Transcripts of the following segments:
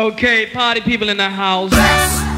Okay, party people in the house.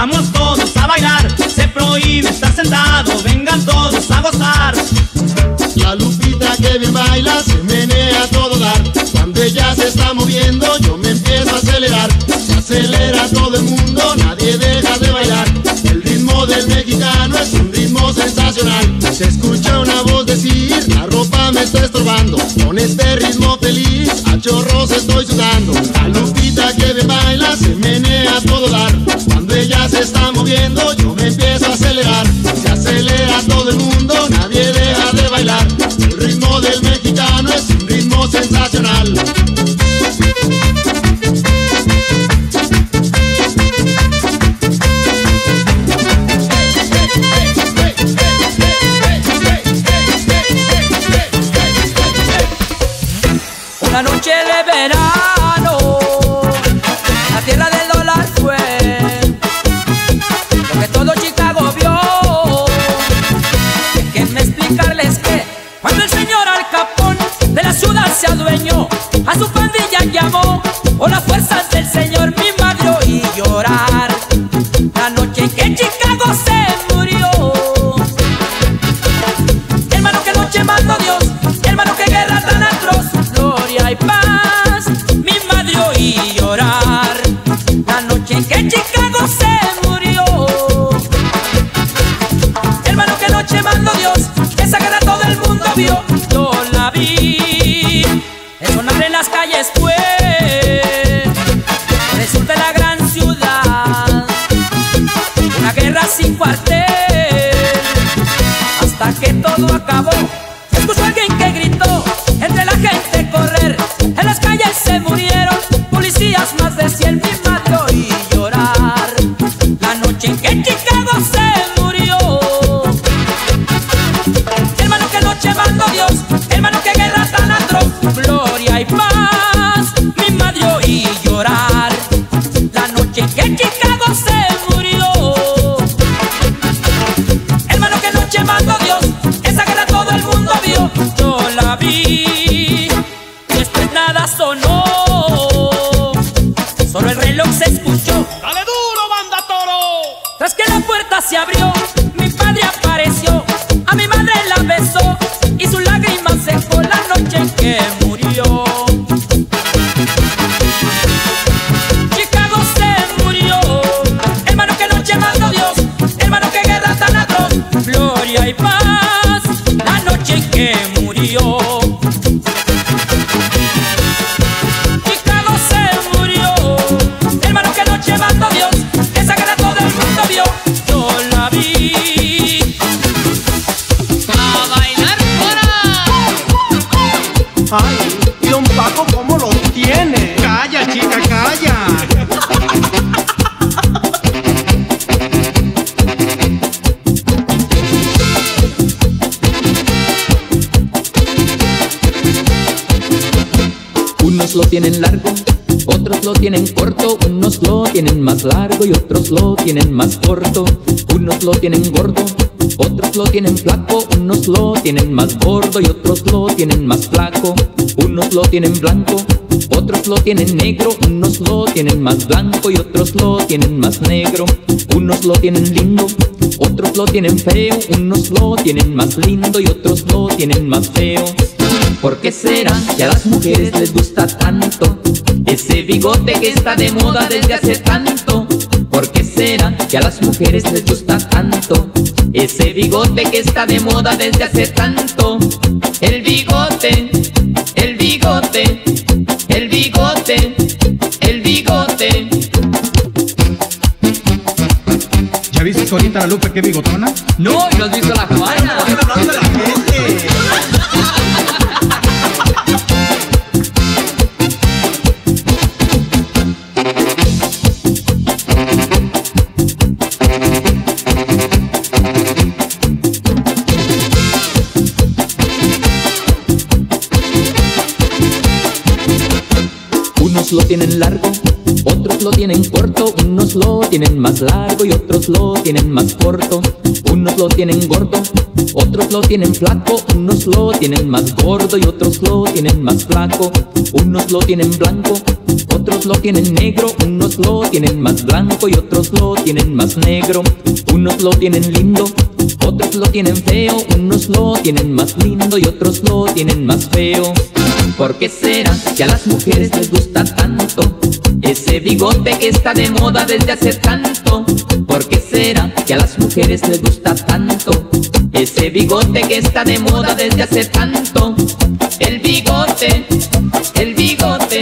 Vamos todos a bailar, se prohíbe estar sentado, vengan todos a gozar. La Lupita que bien baila se menea a todo dar. Cuando ella se está moviendo, yo me empiezo a acelerar. Se acelera todo el mundo, nadie deja de bailar. El ritmo del mexicano es un ritmo sensacional. se está moviendo novio yo la vi. Sonar en las calles fue resulta la gran ciudad. Una guerra sin cuartel. Hasta que todo acabó. Tienen corto, unos lo tienen más largo y otros lo tienen más corto. Unos lo tienen gordo, otros lo tienen flaco, unos lo tienen más gordo y otros lo tienen más flaco. Unos lo tienen blanco, otros lo tienen negro, unos lo tienen más blanco y otros lo tienen más negro. Unos lo tienen lindo, otros lo tienen feo, unos lo tienen más lindo y otros lo tienen más feo. ¿Por qué será que a las mujeres les gusta tanto ese bigote que está de moda desde hace tanto? ¿Por qué será que a las mujeres les gusta tanto ese bigote que está de moda desde hace tanto? El bigote, el bigote, el bigote, el bigote. ¿Ya viste ahorita la Lupe qué bigotona? No, ¿y no has visto la Juana? Unos lo tienen largo, otros lo tienen corto, unos lo tienen más largo y otros lo tienen más corto. Unos lo tienen gordo, otros lo tienen flaco, unos lo tienen más gordo y otros lo tienen más flaco. Unos lo tienen blanco, otros lo tienen negro, unos lo tienen más blanco y otros lo tienen más negro. Unos lo tienen lindo, otros lo tienen feo, unos lo tienen más lindo y otros lo tienen más feo. ¿Por qué será que a las mujeres les gusta tanto ese bigote que está de moda desde hace tanto? ¿Por qué será que a las mujeres les gusta tanto ese bigote que está de moda desde hace tanto? El bigote, el bigote,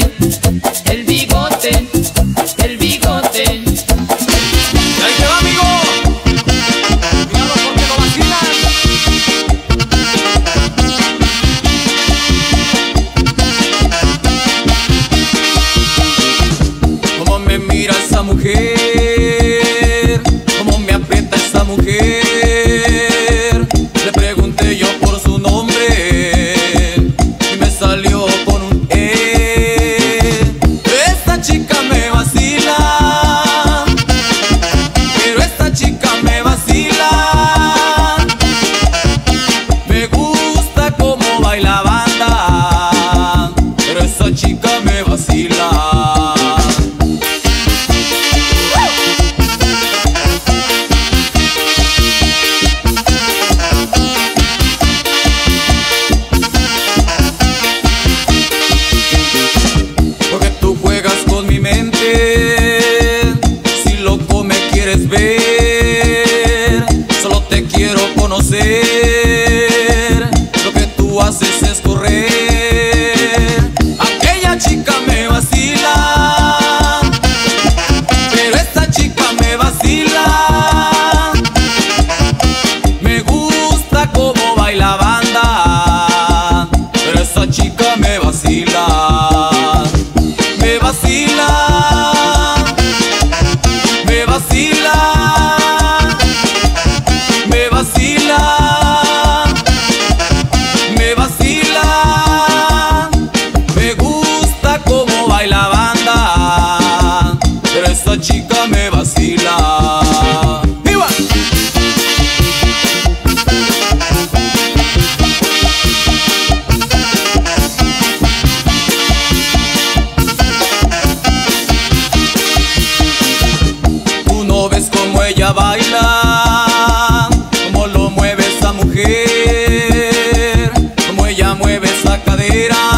मेरा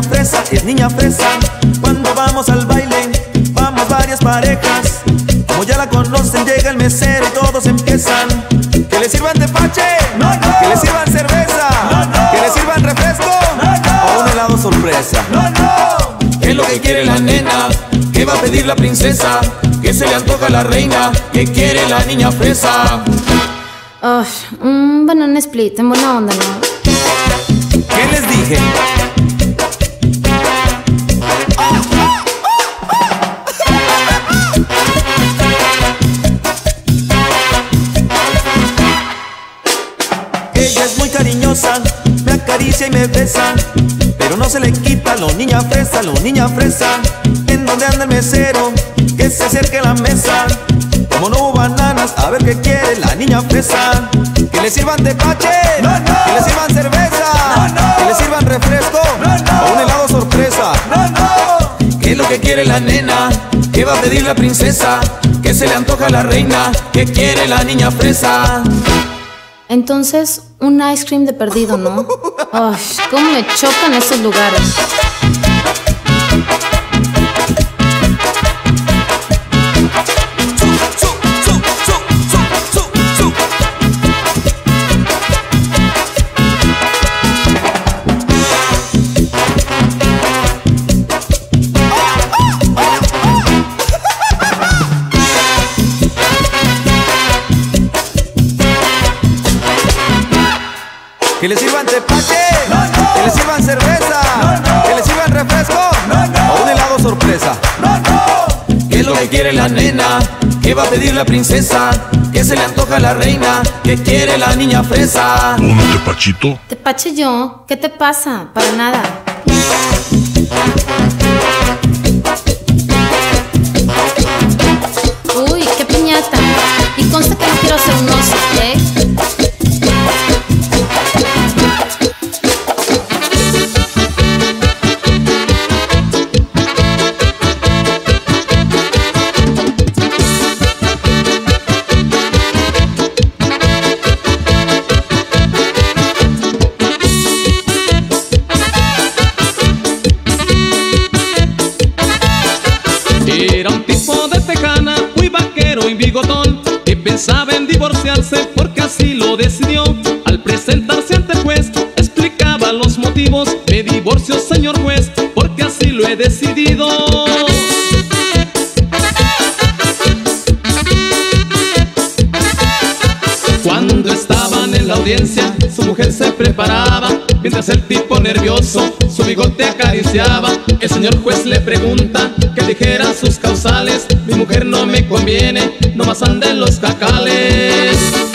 niña fresa, es niña fresa. Cuando vamos al baile, vamos varias parejas. Como ya la conocen, llega el mesero y todos empiezan. Que le sirvan no, no. que le sirvan cerveza, no, no. que le sirvan refresco o un helado sorpresa. ¿Qué es lo que quiere la nena? ¿Qué va a pedir la princesa? ¿Qué se le antoja a la reina? ¿Qué quiere la niña fresa? Ay, un banana split, en buena onda, ¿no? ¿Qué les dije? Acaricia y me besa, pero no se le quita lo niña fresa, lo niña fresa. ¿En dónde anda el mesero? Que se acerque a la mesa. Como no hubo bananas, a ver qué quiere la niña fresa. Que le sirvan tepache, que le sirvan cerveza, que le sirvan refresco o un helado sorpresa. ¿Qué es lo que quiere la nena? ¿Qué va a pedir la princesa? ¿Qué se le antoja a la reina? ¿Qué quiere la niña fresa? Entonces, un ice cream de perdido, ¿no? Ay, cómo me chocan esos lugares. Que le sirvan tepache, que le sirvan cerveza, que le sirvan refresco o un helado sorpresa. ¿Qué es lo que quiere la nena? ¿Qué va a pedir la princesa? ¿Qué se le antoja a la reina? ¿Qué quiere la niña fresa? ¿Un tepachito? ¿Te pache yo? ¿Qué te pasa? Para nada. Uy, qué piñata. Y consta que no quiero hacer un oso, ¿eh? Pensaba en divorciarse porque así lo decidió. Al presentarse ante el juez, explicaba los motivos. Me divorcio, señor juez, porque así lo he decidido. Su bigote acariciaba. El señor juez le pregunta que dijera sus causales. Mi mujer no me conviene, no más anda en los cacales.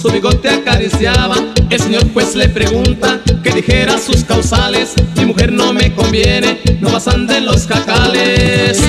Su bigote acariciaba. El señor juez le pregunta que dijera sus causales. Mi mujer no me conviene, no vas ande en los jacales.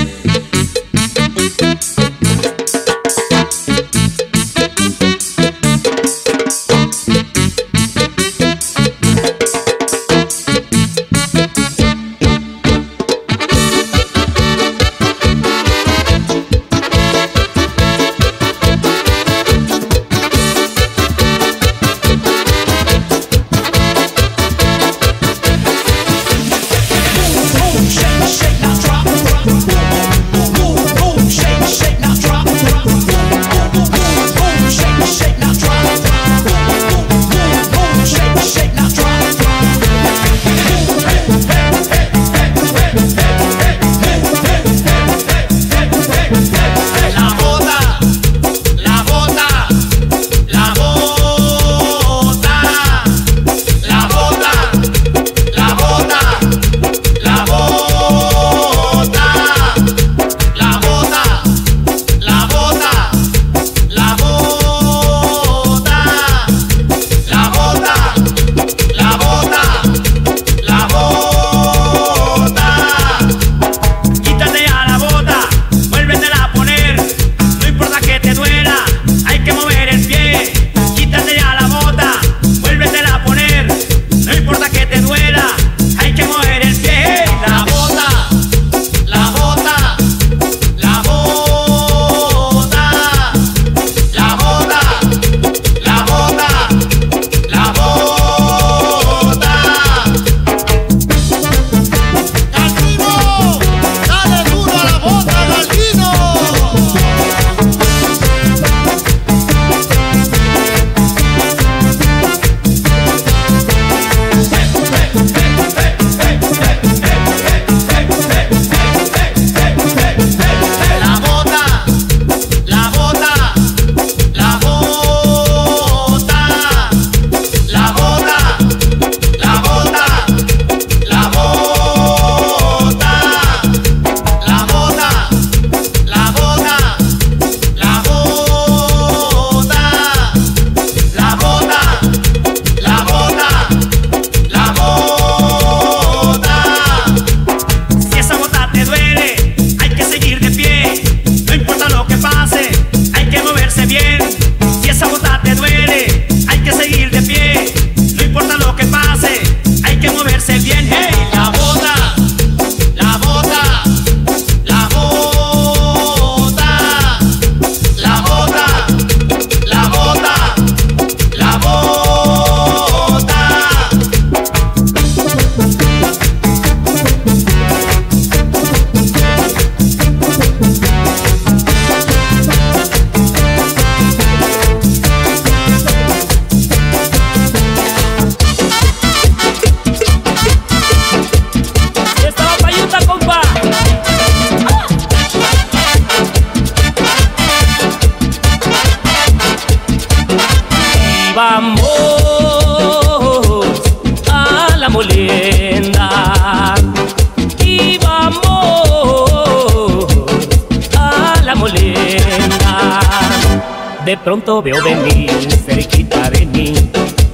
Veo venir cerquita de mí.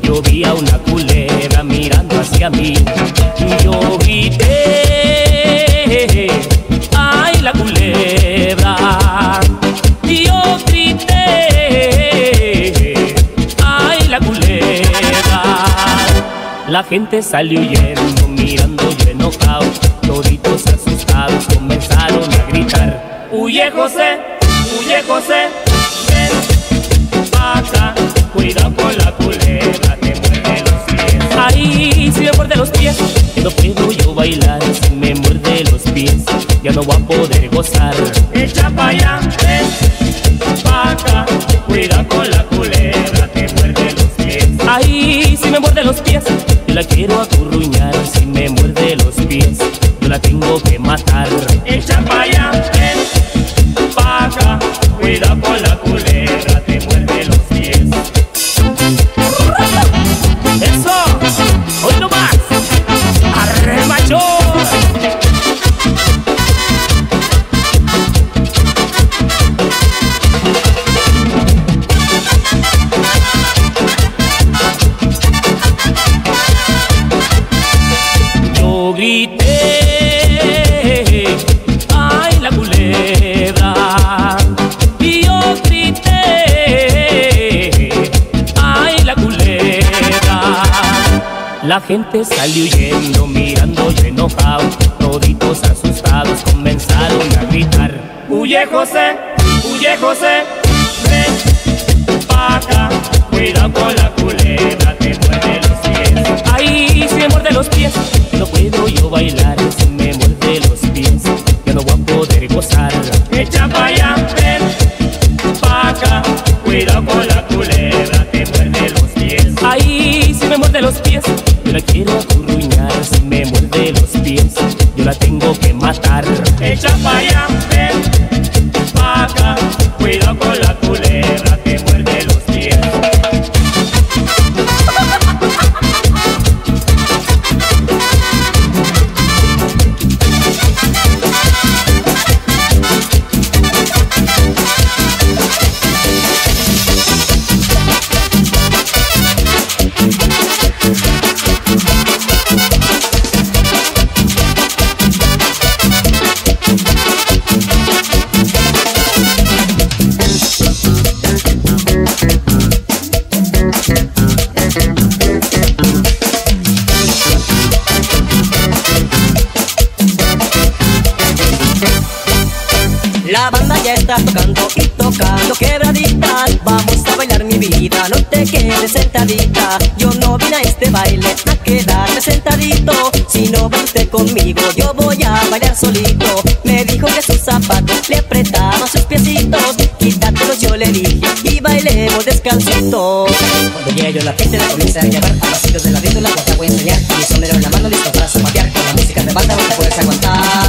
Yo vi a una culebra mirando hacia mí. Y yo grité, ay la culebra. Y yo grité, ay la culebra. La gente salió huyendo, mirando yo enojado. Toditos asustados comenzaron a gritar. Huye José, huye José, Si me muerde los pies, no puedo yo bailar. Si me muerde los pies, ya no voy a poder gozar. Echa pa' allá, ven pa' acá. Cuidado con la culebra, te muerde los pies. Ay, si me muerde los pies, yo la quiero acurruñar. Si me muerde los pies, yo la tengo La gente salió huyendo, mirando yo enojado. Toditos asustados comenzaron a gritar. Huye José, huye José, ven pa' acá. Cuidado con la culebra, te muerde los pies. Ay, si me muerde los pies, no puedo yo bailar. Si me muerde los pies, yo no voy a poder gozar. Echa pa' la quiero acurruñar. Si me muerde los pies, yo la tengo que matar. Echa pa' allá, ven pa' acá. Cuidado con la tocando y tocando quebraditas Vamos a bailar mi vida, no te quedes sentadita. Yo no vine a este baile a quedarme sentadito. Si no va usted conmigo, yo voy a bailar solito. Me dijo que sus zapatos le apretaban sus piecitos. Quítatelos yo le dije y bailemos descalcitos Cuando llegue yo la gente la comienza a llevar A pasitos de la te voy a enseñar. Mi sombrero en la mano listo para zapatear. Con la música de banda no te puedes aguantar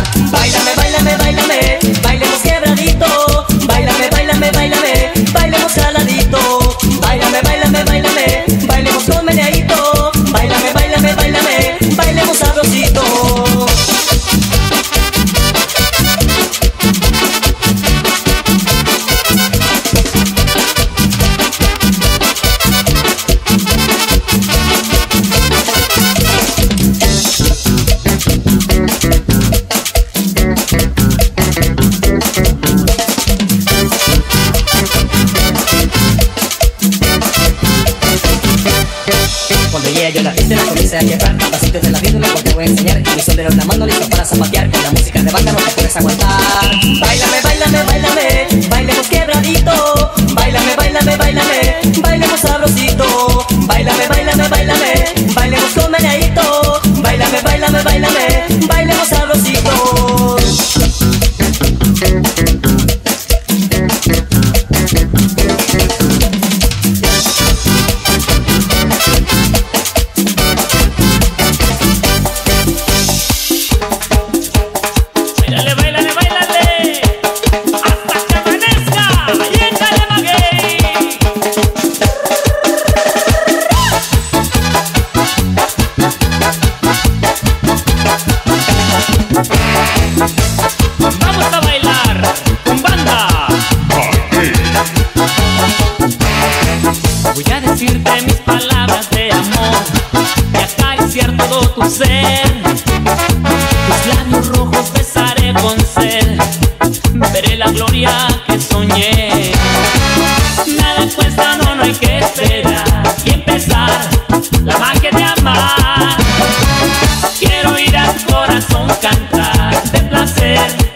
de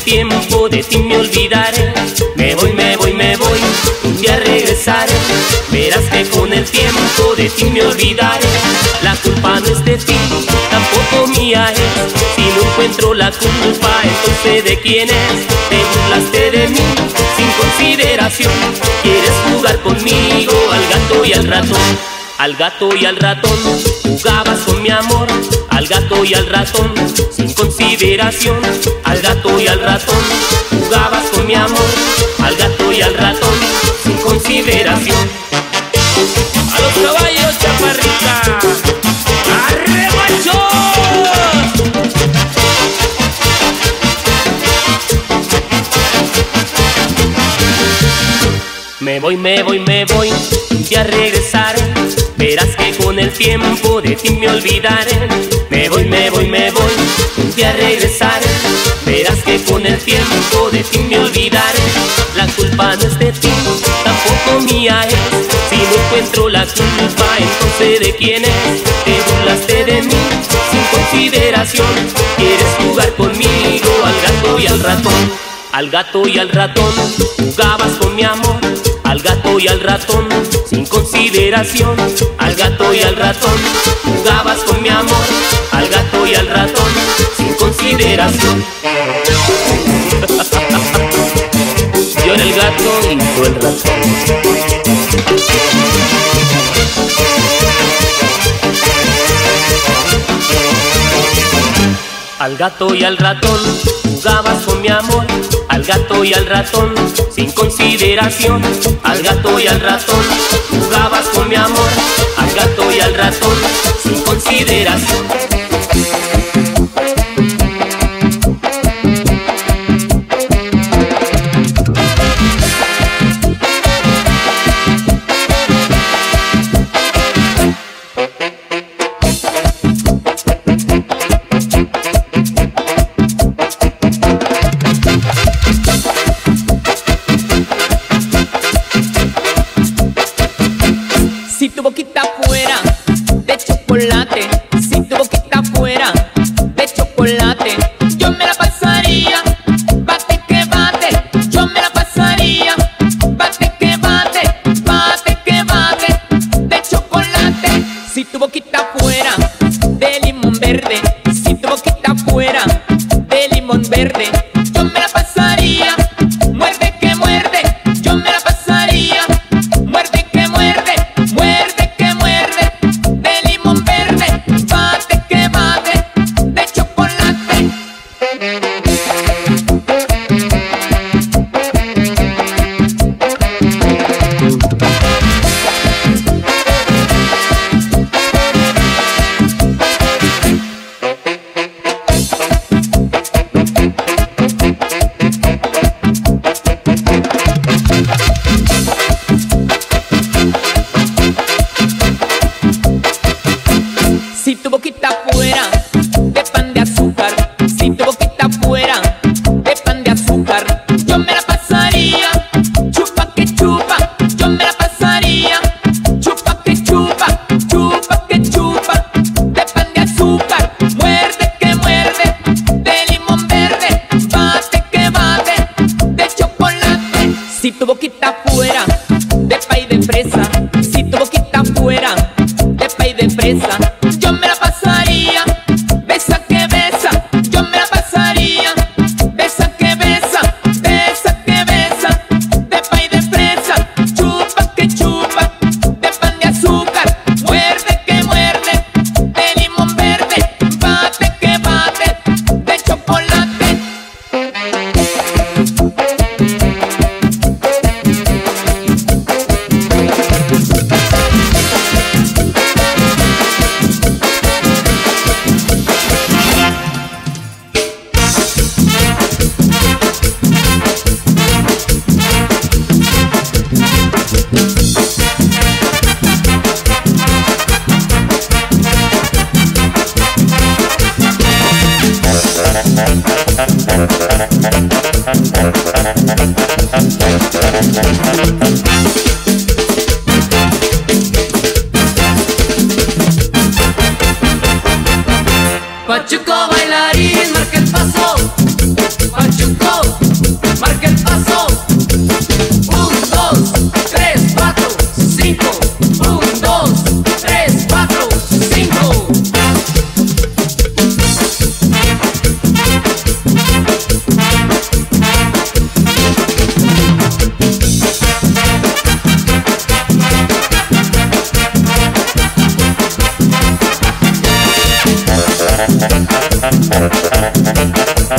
tiempo de ti me olvidaré. Me voy, me voy, me voy, un día regresaré. Verás que con el tiempo de ti me olvidaré. La culpa no es de ti, tampoco mía es. Si no encuentro la culpa, entonces de quién es. Te burlaste de mí sin consideración. Quieres jugar conmigo al gato y al ratón. Al gato y al ratón jugabas con mi amor, al gato y al ratón sin consideración. Al gato y al ratón jugabas con mi amor, al gato y al ratón sin consideración. A los caballos chaparrita, arre guacho. Me voy, me voy, me voy, ya regresaré. Verás que con el tiempo de ti me olvidaré. Me voy, me voy, me voy, ya regresaré. Verás que con el tiempo de ti me olvidaré. La culpa no es de ti, tampoco mía es. Si no encuentro la culpa, entonces de quién es. Te burlaste de mí sin consideración. Quieres jugar conmigo al gato y al ratón. Al gato y al ratón jugabas con mi amor al gato y al ratón sin consideración. Al gato y al ratón jugabas con mi amor. Al gato y al ratón sin consideración. Yo era el gato y tú el ratón. Al gato y al ratón jugabas con mi amor, al gato y al ratón sin consideración, al gato y al ratón jugabas con mi amor, al gato y al ratón sin consideración.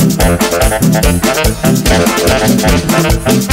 Mi canto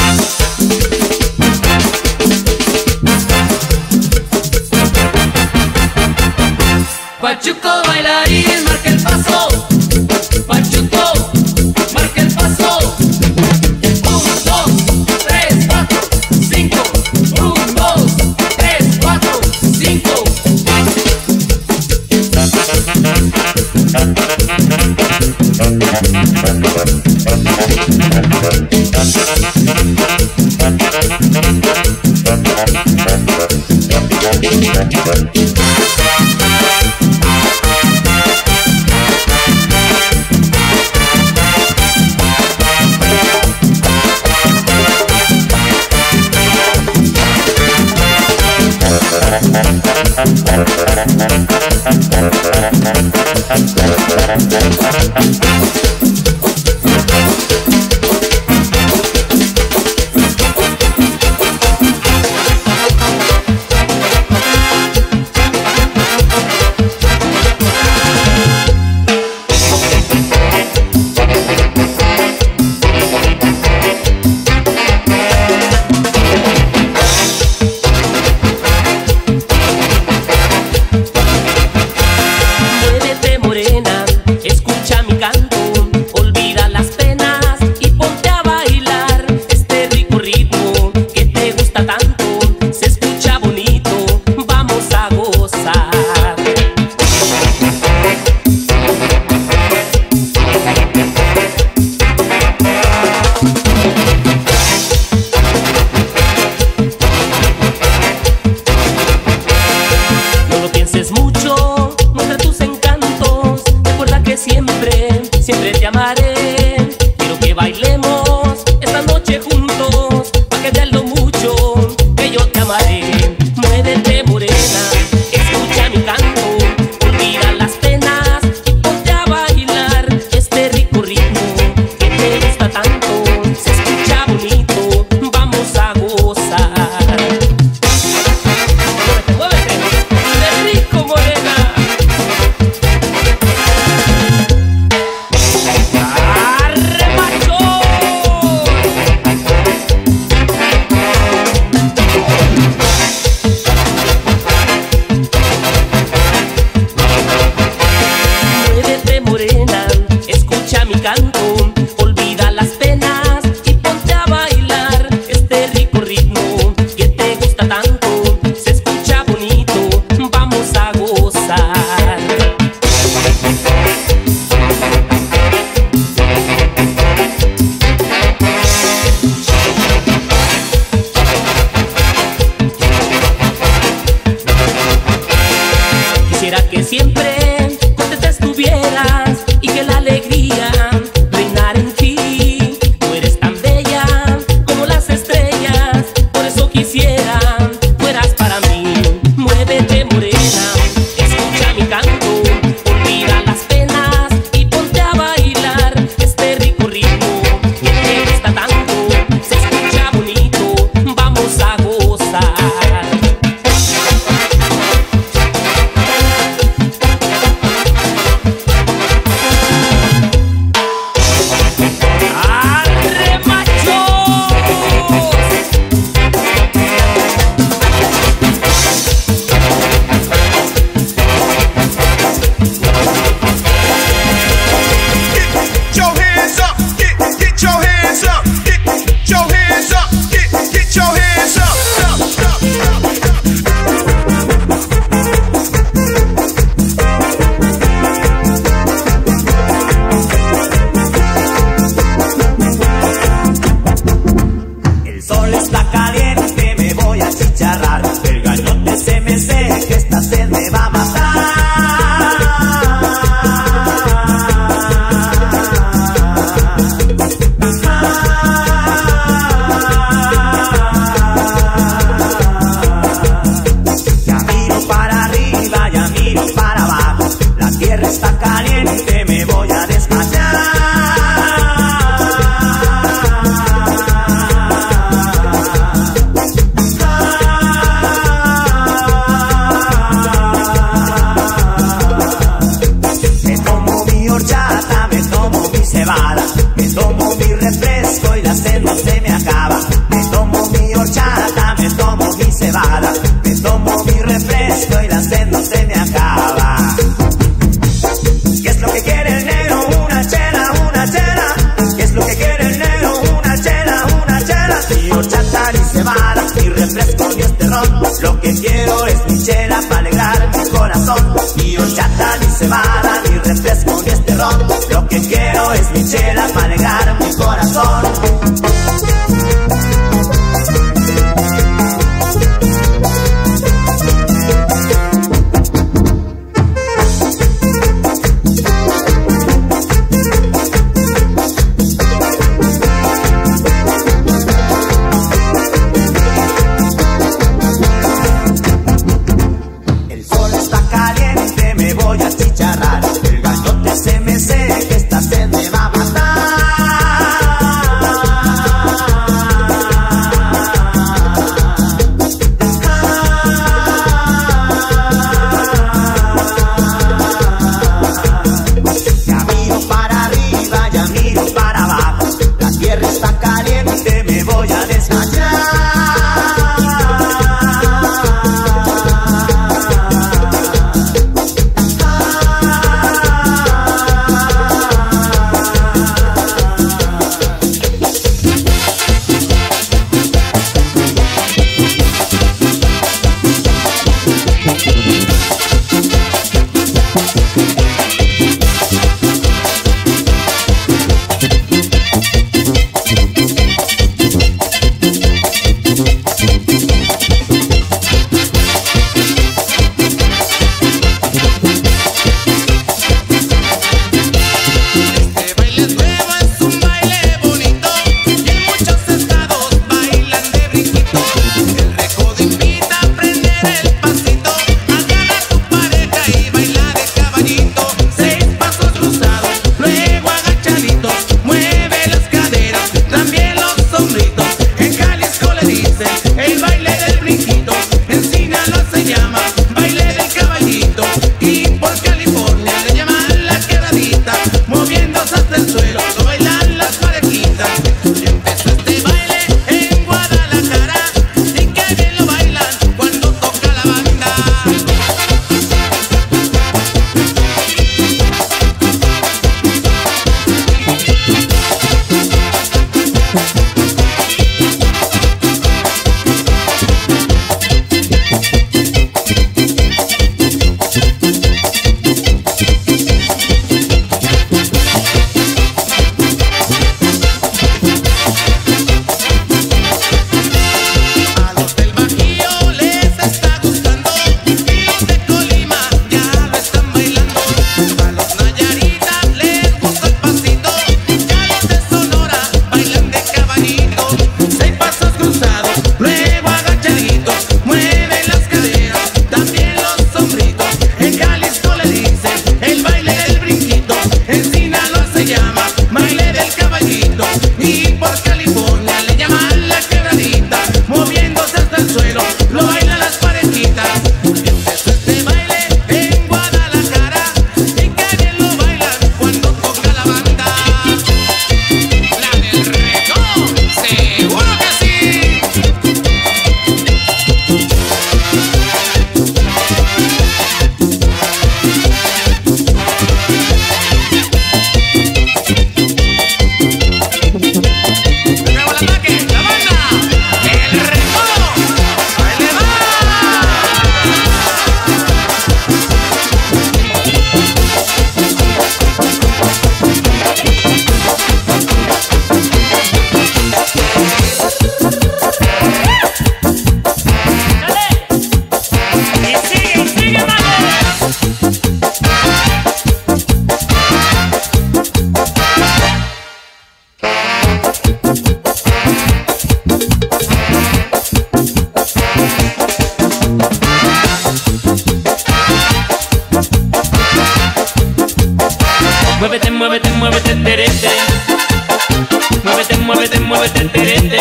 muévete terete.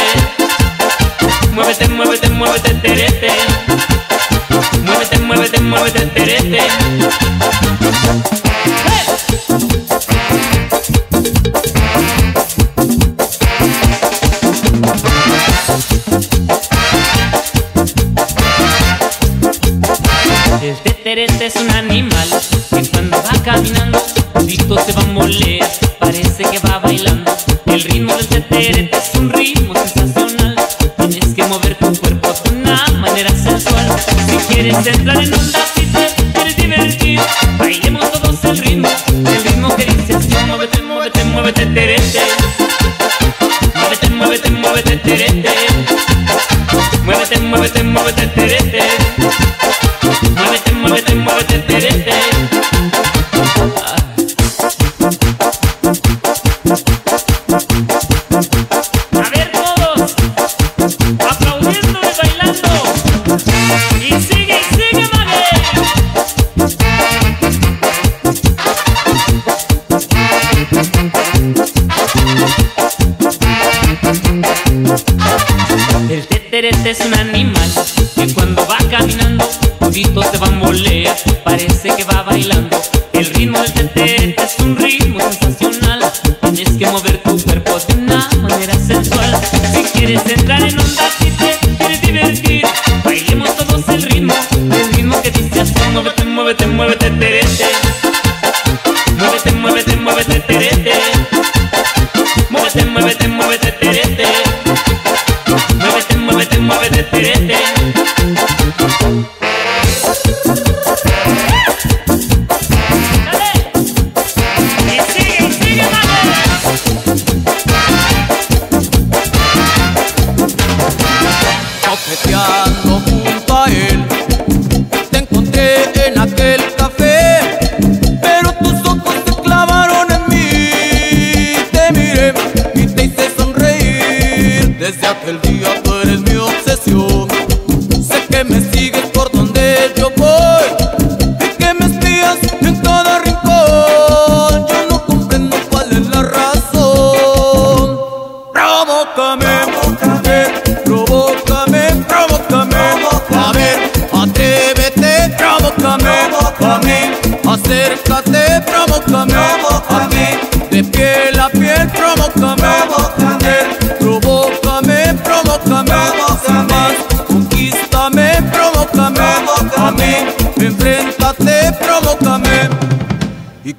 Muévete, muévete, muévete terete. Muévete, muévete, muévete terete. Este terete es un animal que cuando va caminando, listo se va a moler.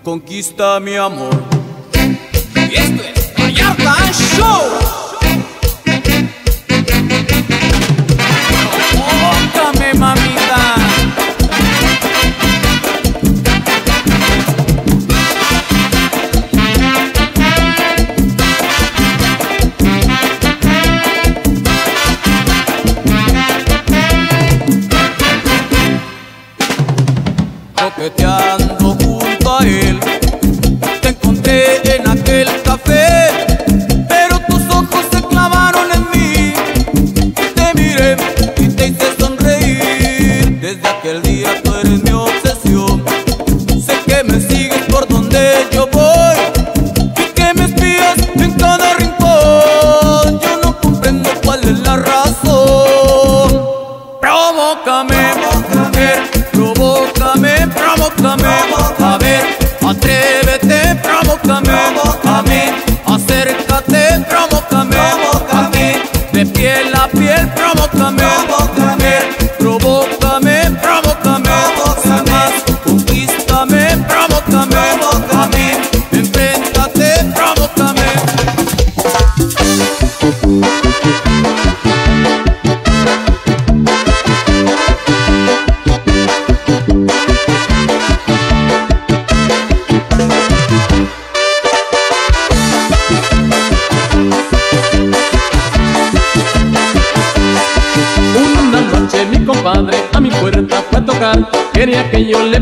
Conquista mi amor. piel, la piel provócame.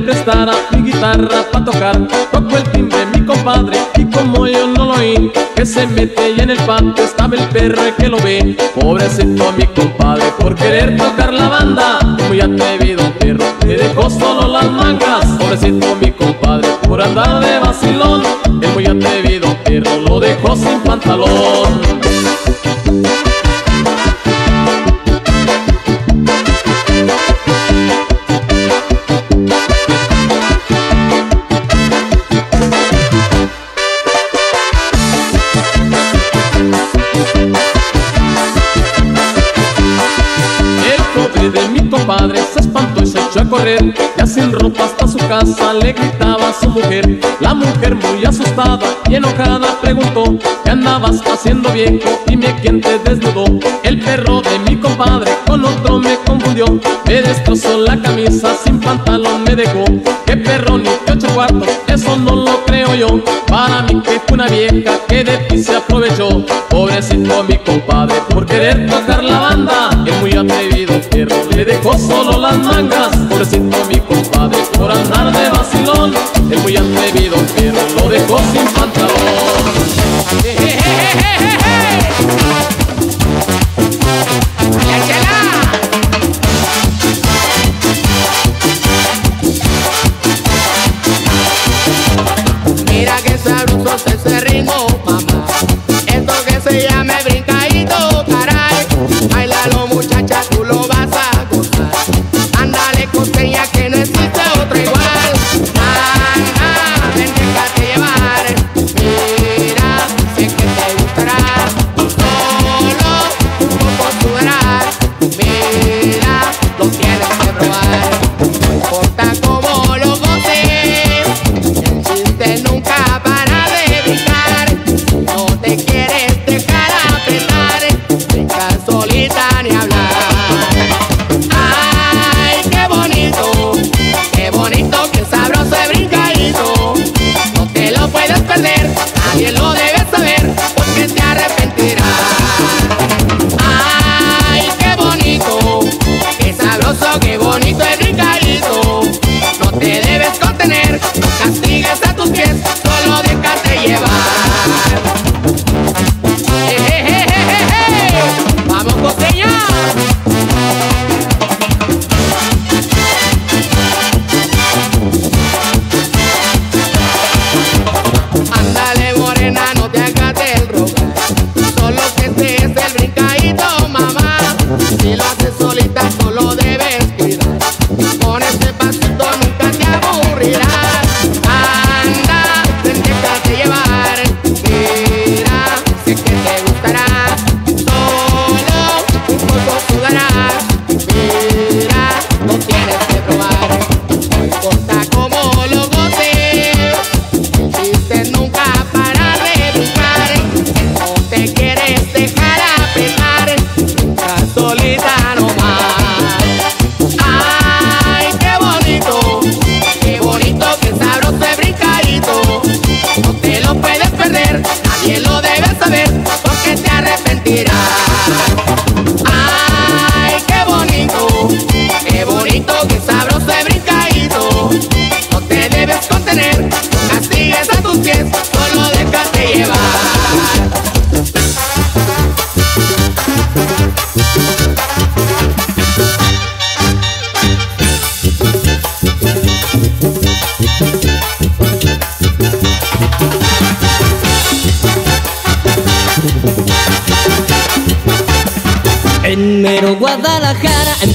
prestara mi guitarra para tocar. Tocó el timbre mi compadre y como yo no lo oí, que se mete y en el patio estaba el perro que lo ve. Pobrecito a mi compadre por querer tocar la banda, muy atrevido perro, le dejó solo las mangas. Pobrecito mi compadre por andar de vacilón, el muy atrevido perro lo dejó sin pantalón. Le gritaba a su mujer. La mujer muy asustada y enojada preguntó, ¿qué andabas haciendo viejo? Dime quién te desnudó. El perro de mi compadre con otro me confundió, me destrozó la camisa, sin pantalón me dejó. ¿Qué perro ni qué ocho cuartos? Eso no lo creo yo. Para mí que fue una vieja que de ti se aprovechó. Pobrecito mi compadre por querer tocar la banda. Es muy atrevido, le dejó solo las mangas. Pobrecito mi compadre por andar de vacilón. Solita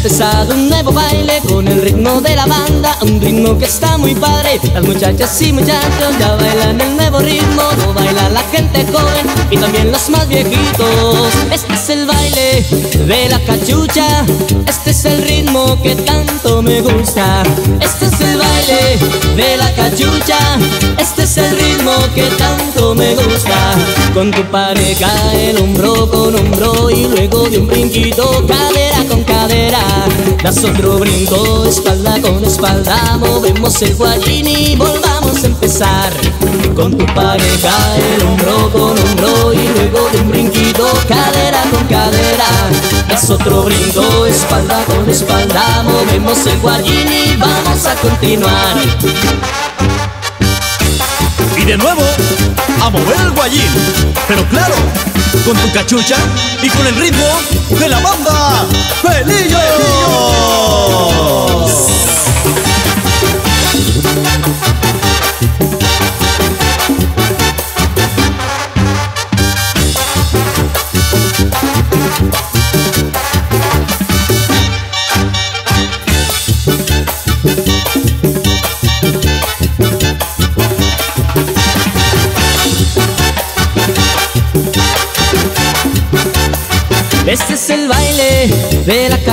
empezado un nuevo baile con el ritmo de la banda, un ritmo que está muy padre. Las muchachas y muchachos ya bailan el nuevo ritmo, lo baila la gente joven y también los más viejitos. Este es el baile de la cachucha, este es el ritmo que tanto me gusta. Este es el baile de la cachucha, este es el ritmo que tanto me gusta. Con tu pareja el hombro con hombro y luego de un brinquito cadera con cadera. Das otro brinco espalda con espalda, movemos el guayín y volvamos a empezar. Con tu pareja el hombro con hombro y luego de un brinquito cadera con cadera. Das otro brinco espalda con espalda, movemos el guayín y vamos a continuar. Y de nuevo, a mover el guayín. Pero claro, con tu cachucha y con el ritmo de la banda Pelillos. Este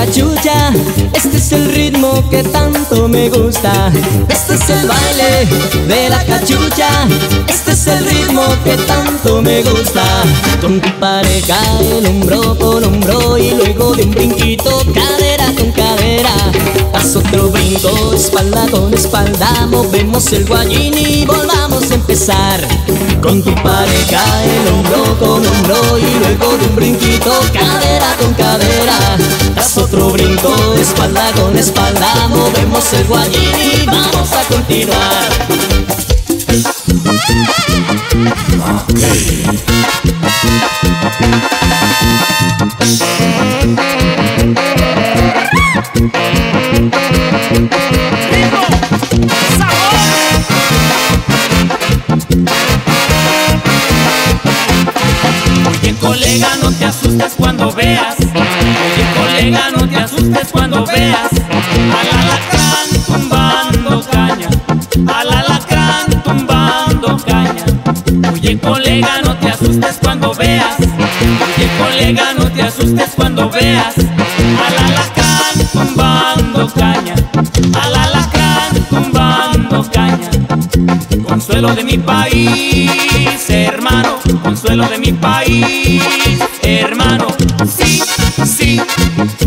cachucha, este es el ritmo que tanto me gusta. Este es el baile de la cachucha, este es el ritmo que tanto me gusta. Con tu pareja el hombro con hombro y luego de un brinquito cadera con cadera. Haz otro brinco, espalda con espalda, movemos el guayín y volvamos a empezar. Con tu pareja el hombro con hombro y luego de un brinquito cadera con cadera. Otro brinco, espalda con espalda, movemos el guayín y vamos a continuar. Oye colega, no te asustes cuando veas. Colega, no te asustes cuando veas. Al alacrán tumbando caña. Al alacrán tumbando caña. Oye colega, no te asustes cuando veas. Oye colega, no te asustes cuando veas. Al alacrán tumbando caña. Al Consuelo de mi país, hermano, consuelo de mi país, hermano. Sí, sí,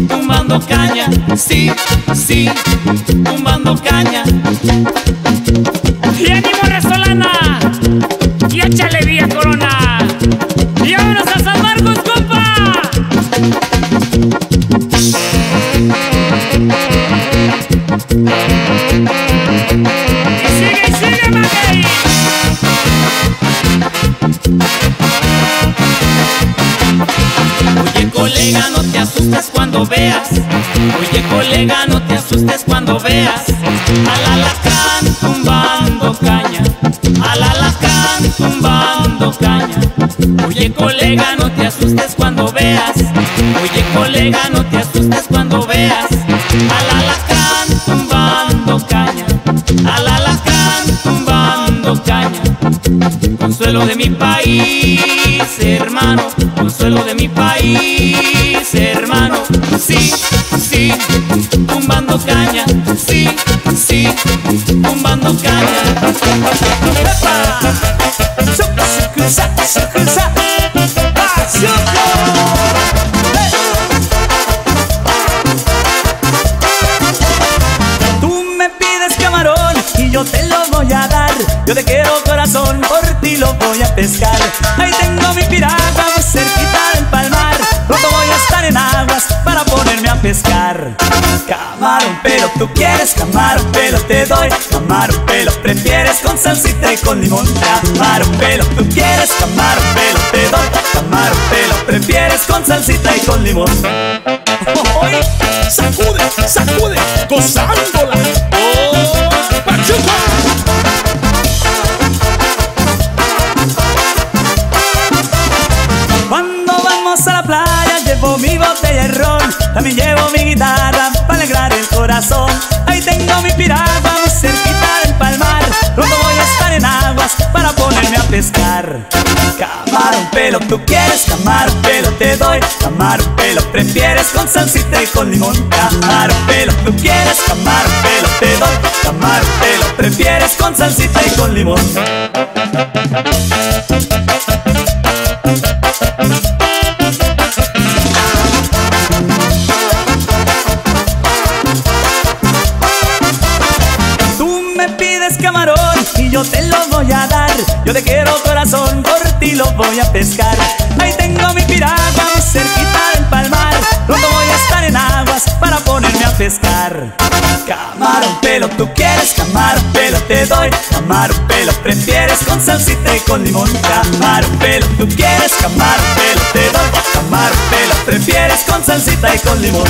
tumbando caña, sí, sí, tumbando caña. Y ánimo Resolana, colega, no te asustes cuando veas. Oye colega, no te asustes cuando veas. Al alacrán tumbando caña. Al alacrán tumbando caña. Consuelo de mi país, hermano, consuelo de mi país, hermano. Sí, sí, tumbando caña, sí, sí, tumbando caña. Tú pescar. Camarón, pero tú quieres camarón, pero te doy. Camarón, pero prefieres con salsita y con limón. Camarón, pero tú quieres camarón, pero te doy. Camarón, pero prefieres con salsita y con limón. ¡Sacude, sacude! ¡Gozándola! Pelo, tú quieres camarón pelo te doy Camarón pelo, prefieres con salsita y con limón Camarón pelo, tú quieres camarón pelo te doy Camarón pelo, prefieres con salsita y con limón tú quieres camarón pelo te doy. Camarón pelo, prefieres con salsita y con limón. Camarón pelo, tú quieres camarón pelo te doy. Camarón pelo, prefieres con salsita y con limón.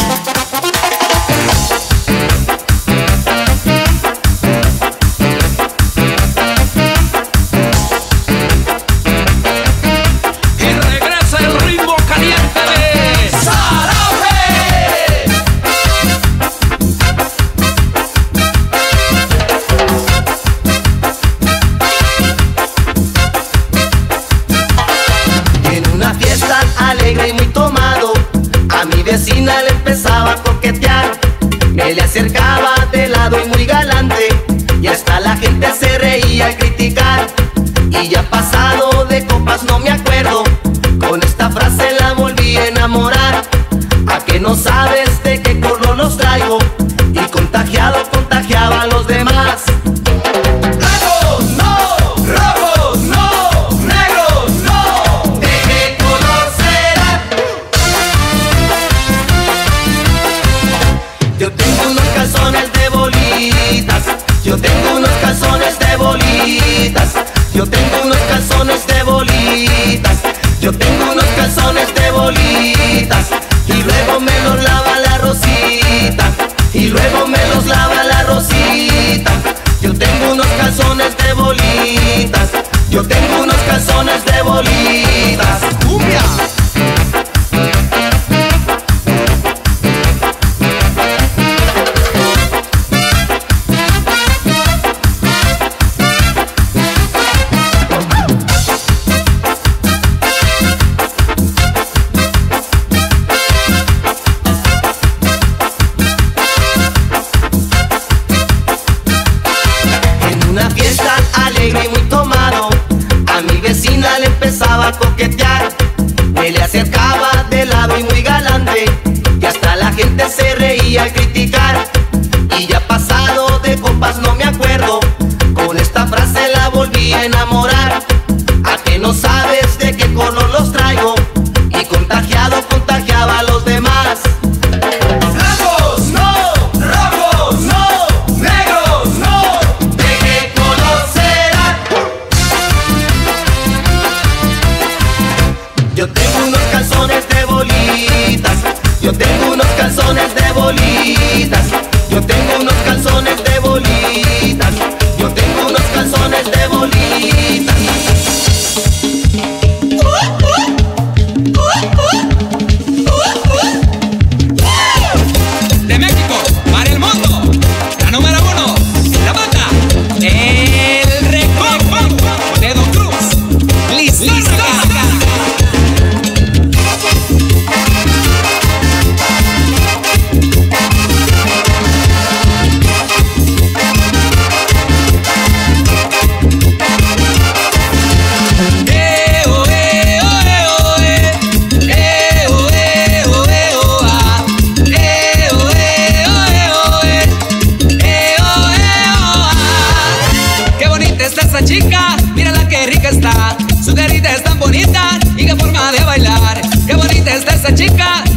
esa chica.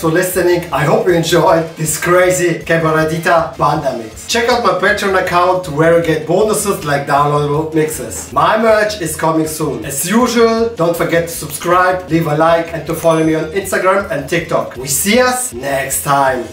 For listening. I hope you enjoyed this crazy Cabaretita Banda mix. Check out my Patreon account where you get bonuses like downloadable mixes. My merch is coming soon. As usual, don't forget to subscribe, leave a like and to follow me on Instagram and TikTok. We see us next time.